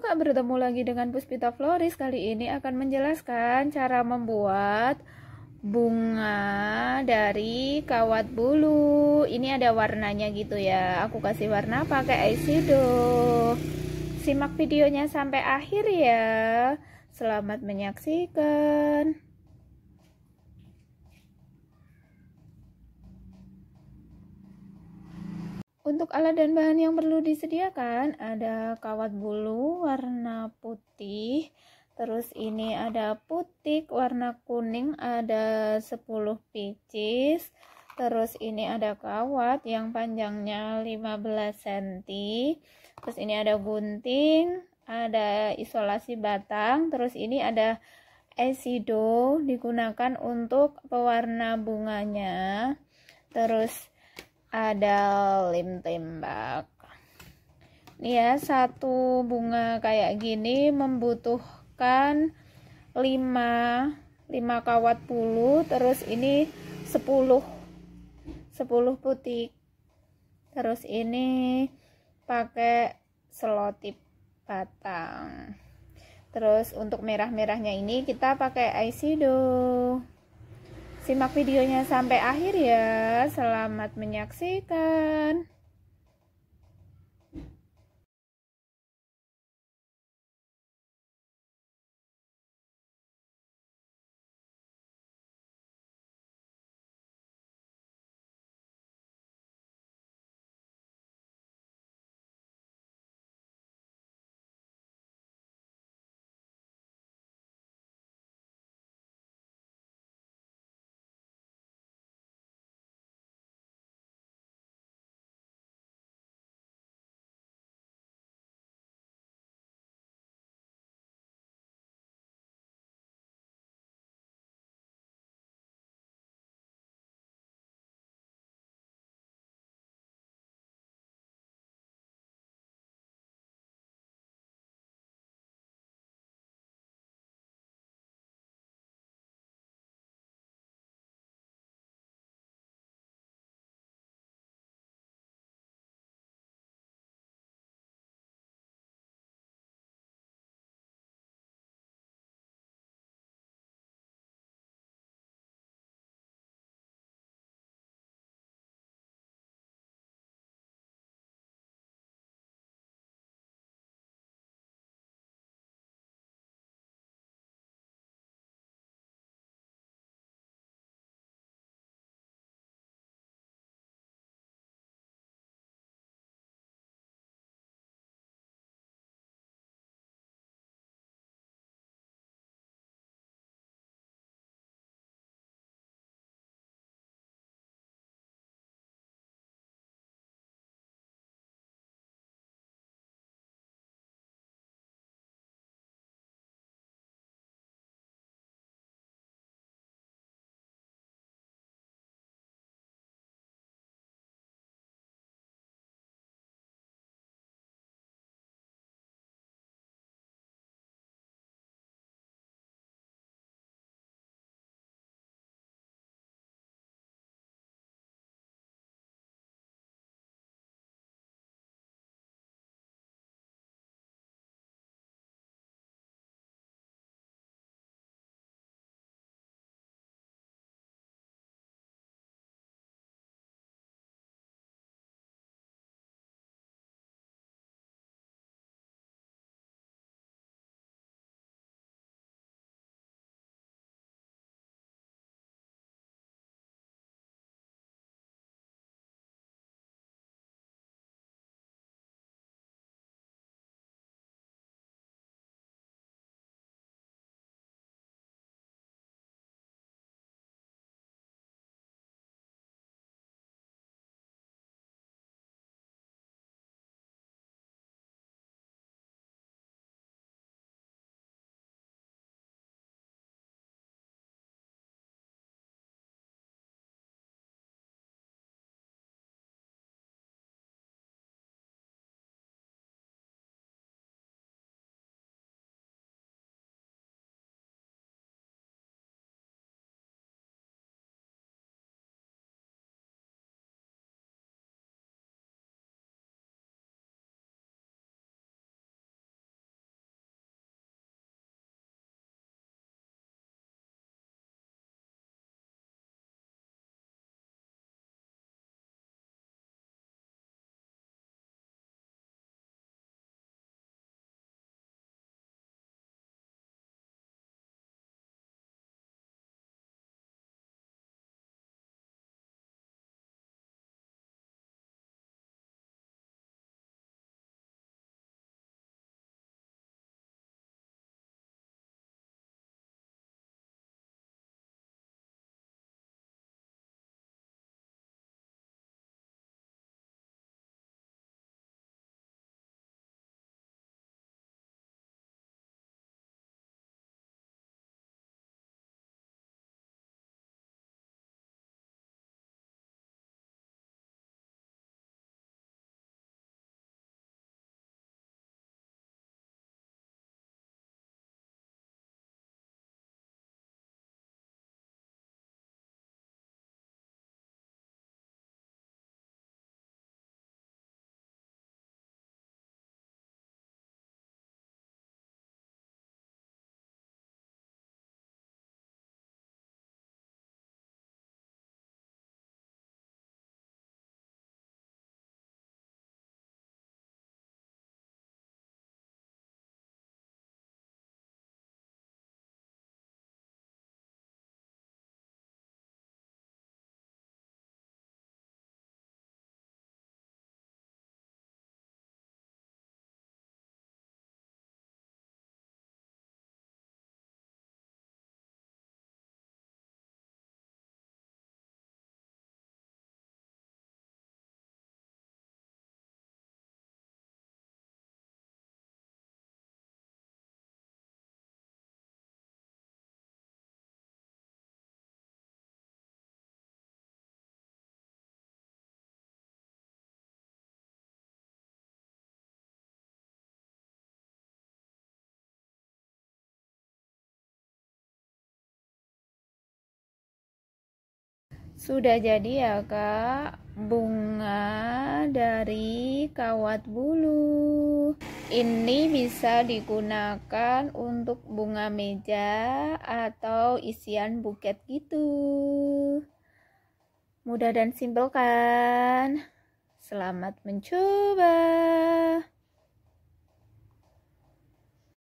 Kak, bertemu lagi dengan Puspita Floris. Kali ini akan menjelaskan cara membuat bunga dari kawat bulu. Ini ada warnanya gitu ya. Aku kasih warna pakai eyeshadow. Simak videonya sampai akhir ya. Selamat menyaksikan. Untuk alat dan bahan yang perlu disediakan ada kawat bulu warna putih, terus ini ada putik warna kuning ada 10 pieces, terus ini ada kawat yang panjangnya 15 cm, terus ini ada gunting, ada isolasi batang, terus ini ada eyeshadow digunakan untuk pewarna bunganya, terus ada lem tembak. Ini ya satu bunga kayak gini membutuhkan 5 5 kawat bulu terus ini 10 10 putih terus ini pakai selotip batang. Terus untuk merah-merahnya ini kita pakai eyeshadow Simak videonya sampai akhir ya. Selamat menyaksikan. Sudah jadi ya kak bunga dari kawat bulu. Ini bisa digunakan untuk bunga meja atau isian buket gitu. Mudah dan simpel kan? Selamat mencoba.